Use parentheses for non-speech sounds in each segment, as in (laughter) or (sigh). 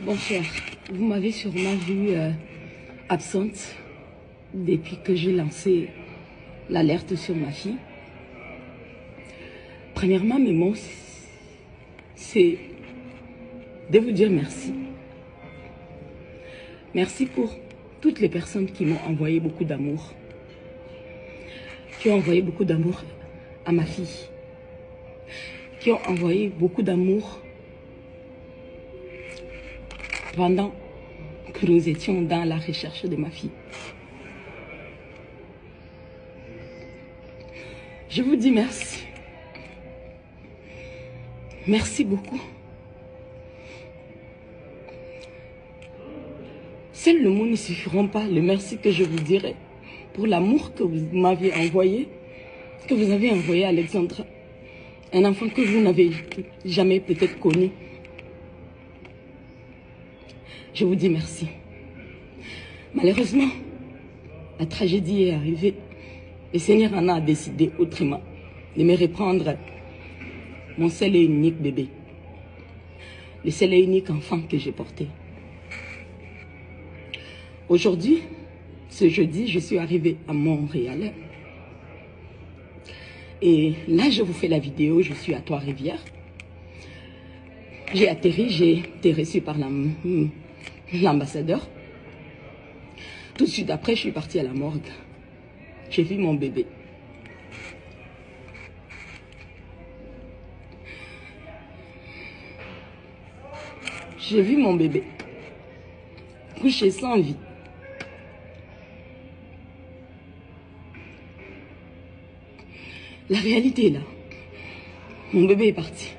Bonsoir. Vous m'avez sûrement vu euh, absente depuis que j'ai lancé l'alerte sur ma fille. Premièrement, mes mots, c'est de vous dire merci. Merci pour toutes les personnes qui m'ont envoyé beaucoup d'amour, qui ont envoyé beaucoup d'amour à ma fille, qui ont envoyé beaucoup d'amour pendant que nous étions dans la recherche de ma fille. Je vous dis merci. Merci beaucoup. Seuls le mot ne suffiront pas, le merci que je vous dirai pour l'amour que vous m'avez envoyé, que vous avez envoyé à Alexandra. Un enfant que vous n'avez jamais peut-être connu. Je vous dis merci. Malheureusement, la tragédie est arrivée. Le Seigneur en a décidé autrement de me reprendre mon seul et unique bébé. Le seul et unique enfant que j'ai porté. Aujourd'hui, ce jeudi, je suis arrivée à Montréal. Et là, je vous fais la vidéo, je suis à Trois-Rivières. J'ai atterri, j'ai été reçue par l'ambassadeur. Tout de suite après, je suis partie à la morgue. J'ai vu mon bébé. J'ai vu mon bébé couché sans vie. La réalité est là. Mon bébé est parti.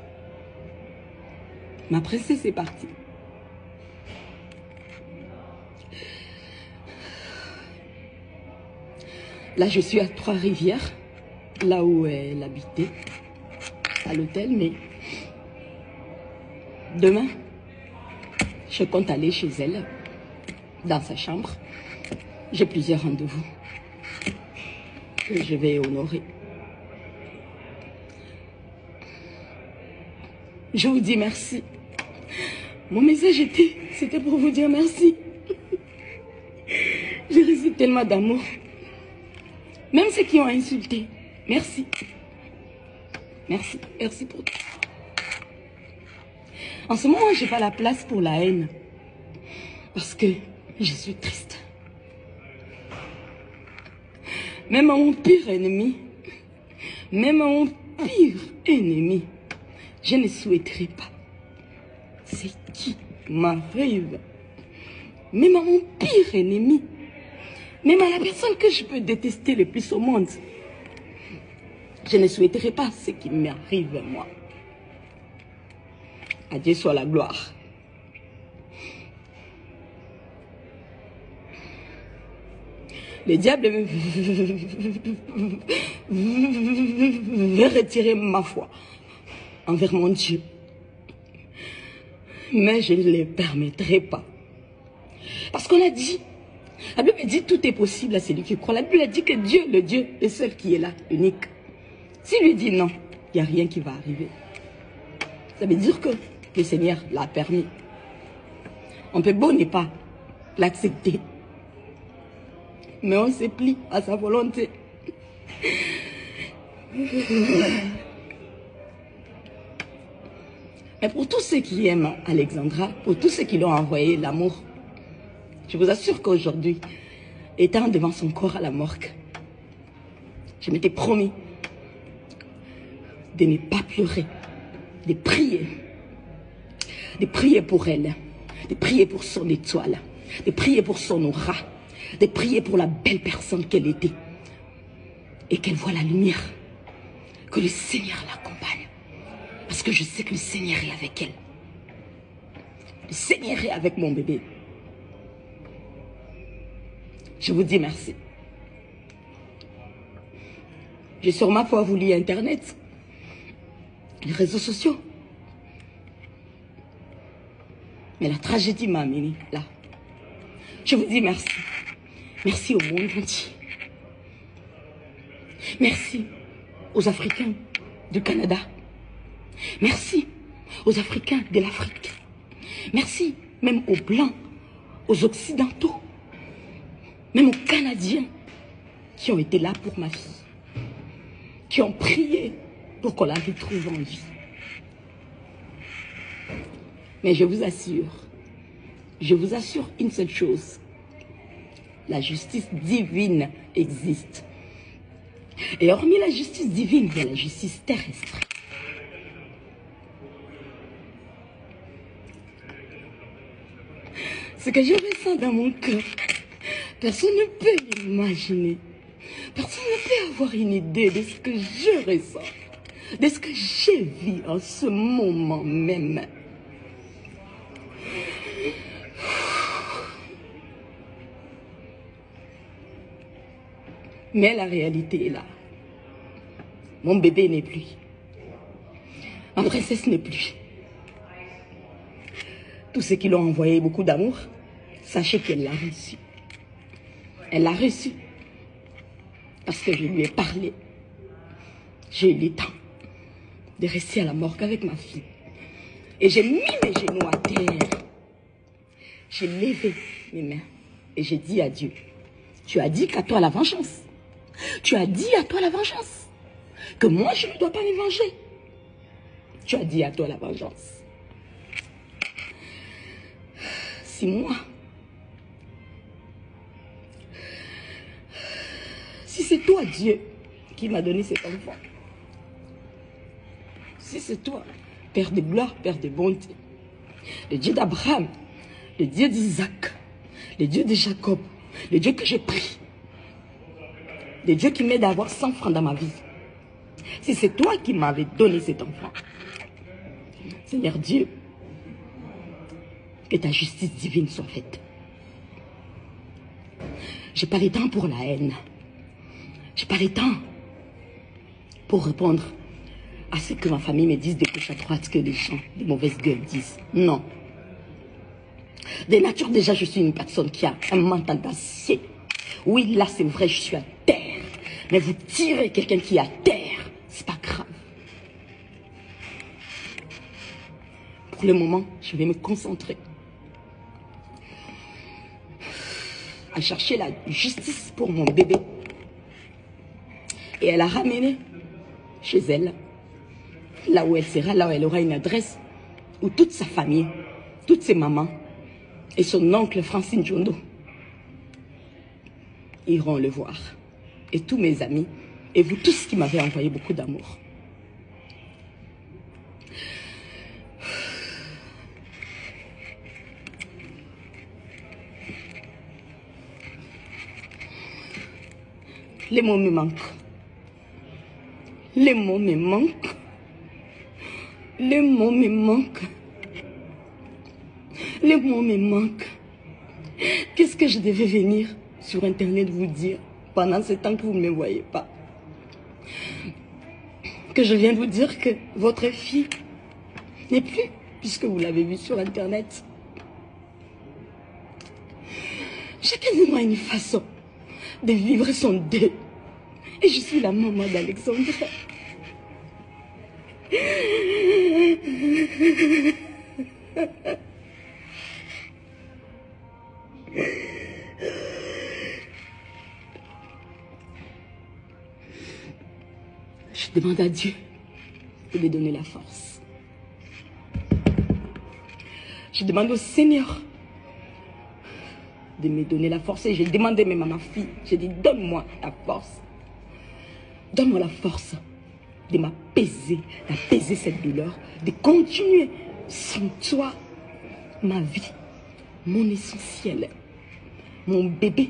Ma princesse est partie. Là, je suis à Trois-Rivières, là où elle habitait, à l'hôtel, mais demain, je compte aller chez elle, dans sa chambre. J'ai plusieurs rendez-vous que je vais honorer. Je vous dis merci. Mon message était, c'était pour vous dire merci. (laughs) J'ai reçu tellement d'amour. Même ceux qui ont insulté. Merci. Merci. Merci pour tout. En ce moment, je n'ai pas la place pour la haine. Parce que je suis triste. Même à mon pire ennemi, même à mon pire ennemi, je ne souhaiterais pas. C'est qui m'arrive. Même à mon pire ennemi, même à la personne que je peux détester le plus au monde, je ne souhaiterais pas ce qui m'arrive moi. À Dieu soit la gloire. Le diable veut retirer ma foi envers mon Dieu. Mais je ne le permettrai pas. Parce qu'on a dit, la Bible dit tout est possible à celui qui croit. La Bible dit que Dieu, le Dieu, est seul qui est là, unique. S'il lui dit non, il n'y a rien qui va arriver. Ça veut dire que le Seigneur l'a permis. On peut beau ne pas l'accepter. Mais on se plie à sa volonté. Mais pour tous ceux qui aiment Alexandra, pour tous ceux qui l'ont envoyé l'amour, je vous assure qu'aujourd'hui, étant devant son corps à la morgue, je m'étais promis de ne pas pleurer, de prier, de prier pour elle, de prier pour son étoile, de prier pour son aura, de prier pour la belle personne qu'elle était et qu'elle voit la lumière, que le Seigneur l'accompagne. Parce que je sais que le Seigneur est avec elle. Le Seigneur est avec mon bébé. Je vous dis merci. J'ai sûrement pas voulu Internet, les réseaux sociaux. Mais la tragédie m'a amené là. Je vous dis merci. Merci au monde entier. Merci aux Africains du Canada. Merci aux Africains de l'Afrique. Merci même aux Blancs, aux Occidentaux, même aux Canadiens qui ont été là pour ma fille, qui ont prié pour qu'on la retrouve en vie. Mais je vous assure, je vous assure une seule chose, la justice divine existe. Et hormis la justice divine, il y a la justice terrestre. Ce que je ressens dans mon cœur, personne ne peut l'imaginer. Personne ne peut avoir une idée de ce que je ressens, de ce que j'ai vu en ce moment même. Mais la réalité est là. Mon bébé n'est plus. Ma princesse n'est plus. Tous ceux qui l'ont envoyé beaucoup d'amour, sachez qu'elle l'a reçu. Elle l'a reçu. Parce que je lui ai parlé. J'ai eu le temps de rester à la morgue avec ma fille. Et j'ai mis mes genoux à terre. J'ai levé mes mains et j'ai dit à Dieu, tu as dit qu'à toi la vengeance. Tu as dit à toi la vengeance. Que moi, je ne dois pas me venger. Tu as dit à toi la vengeance. Si moi, c'est toi, Dieu, qui m'a donné cet enfant, si c'est toi, Père de gloire, Père de bonté, le Dieu d'Abraham, le Dieu d'Isaac, le Dieu de Jacob, le Dieu que j'ai pris, le Dieu qui m'aide à avoir 100 francs dans ma vie. Si c'est toi qui m'avais donné cet enfant, Seigneur Dieu, que ta justice divine soit faite. J'ai pas le temps pour la haine. J'ai pas le temps pour répondre à ce que ma famille me dise de gauche à droite que les gens de mauvaise gueule disent. Non. De nature, déjà, je suis une personne qui a un mental d'acier. Oui, là, c'est vrai, je suis à terre. Mais vous tirez quelqu'un qui est à terre, c'est pas grave. Pour le moment, je vais me concentrer à chercher la justice pour mon bébé. Et elle a ramené chez elle, là où elle sera, là où elle aura une adresse, où toute sa famille, toutes ses mamans et son oncle Francine Jondo iront le voir. Et tous mes amis, et vous tous qui m'avez envoyé beaucoup d'amour. Les mots me manquent. Les mots me manquent. Les mots me manquent. Les mots me manquent. Qu'est-ce que je devais venir sur Internet vous dire pendant ce temps que vous ne me voyez pas? Que je viens vous dire que votre fille n'est plus, puisque vous l'avez vu sur Internet. Chacun de moi a une façon de vivre son deuil. Et je suis la maman d'Alexandra. Je demande à Dieu de me donner la force. Je demande au Seigneur de me donner la force. Et j'ai demandé même à ma fille, j'ai dit, donne-moi la force. Donne-moi la force de m'apaiser, d'apaiser cette douleur, de continuer sans toi ma vie, mon essentiel, mon bébé.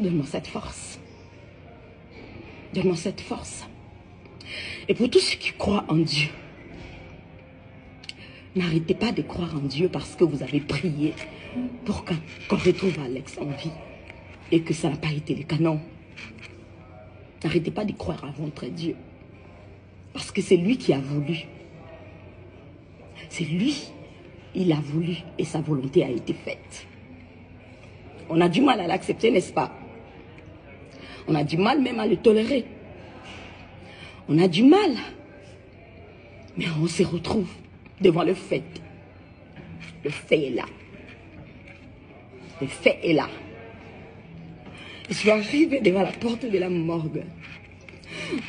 Donne-moi cette force. Donne-moi cette force. Et pour tous ceux qui croient en Dieu, n'arrêtez pas de croire en Dieu parce que vous avez prié pour qu'on retrouve Alex en vie et que ça n'a pas été le cas. N'arrêtez pas de croire à votre Dieu. Parce que c'est lui qui a voulu. C'est lui. Il a voulu et sa volonté a été faite. On a du mal à l'accepter, n'est-ce pas? On a du mal même à le tolérer. On a du mal. Mais on se retrouve devant le fait. Le fait est là. Le fait est là. Je suis arrivée devant la porte de la morgue.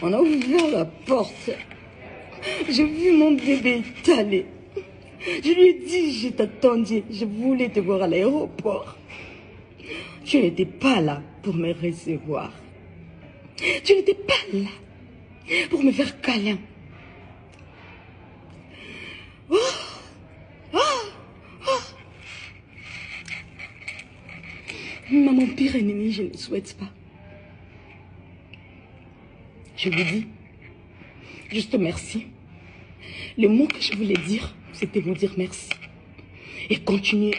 On a ouvert la porte. J'ai vu mon bébé étalé. Je lui ai dit, je t'attendais, je voulais te voir à l'aéroport. Tu n'étais pas là pour me recevoir. Tu n'étais pas là pour me faire câlin. Mais mon pire ennemi, je ne le souhaite pas. Je vous dis juste merci. Le mot que je voulais dire, c'était vous dire merci. Et continuer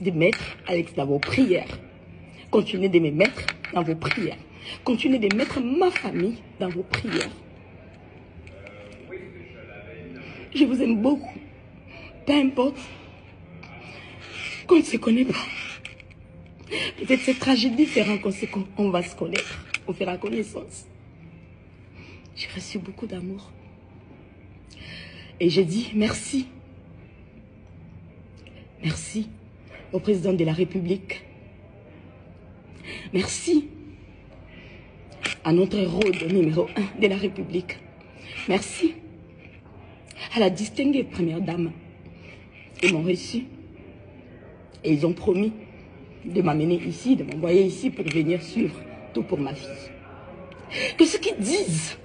de mettre Alex dans vos prières. Continuez de me mettre dans vos prières. Continuez de mettre ma famille dans vos prières. Je vous aime beaucoup. Peu importe qu'on ne se connaît pas. Peut-être cette tragédie fera qu'on va se connaître. On fera connaissance. J'ai reçu beaucoup d'amour. Et j'ai dit merci. Merci au président de la République. Merci à notre rôde numéro un de la République. Merci à la distinguée première dame. Ils m'ont reçu. Et ils ont promis de m'amener ici, de m'envoyer ici pour venir suivre tout pour ma fille. Que ceux qui disent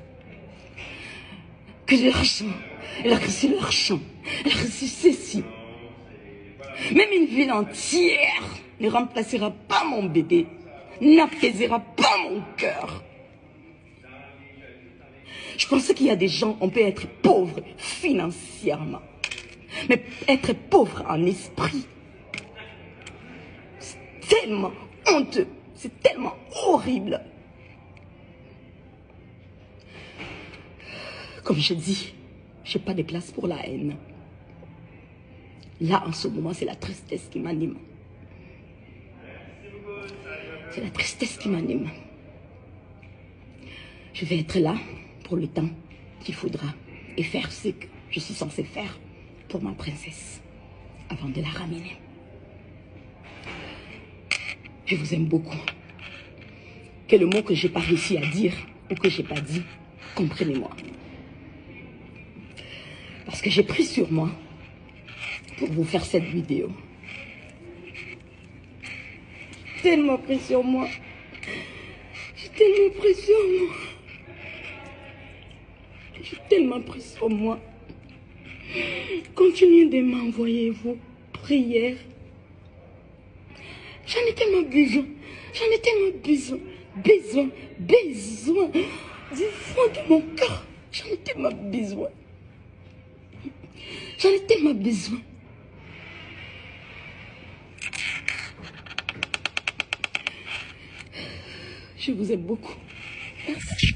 que l'argent, elle a reçu l'argent, elle a reçu ceci. Même une ville entière ne remplacera pas mon bébé, n'apaisera pas mon cœur. Je pensais qu'il y a des gens, on peut être pauvre financièrement, mais être pauvre en esprit, tellement honteux, c'est tellement horrible. Comme je dis, je n'ai pas de place pour la haine. Là, en ce moment, c'est la tristesse qui m'anime. C'est la tristesse qui m'anime. Je vais être là pour le temps qu'il faudra et faire ce que je suis censée faire pour ma princesse avant de la ramener. Je vous aime beaucoup. Que le mot que j'ai pas réussi à dire ou que j'ai pas dit, comprenez-moi. Parce que j'ai pris sur moi pour vous faire cette vidéo. Tellement pris sur moi. J'ai tellement pris sur moi. J'ai tellement pris sur moi. Continuez de m'envoyer vos prières. J'en ai tellement besoin. J'en ai tellement besoin. Besoin. Besoin. Du fond de mon cœur. J'en ai tellement besoin. J'en ai tellement besoin. Je vous aime beaucoup. Merci.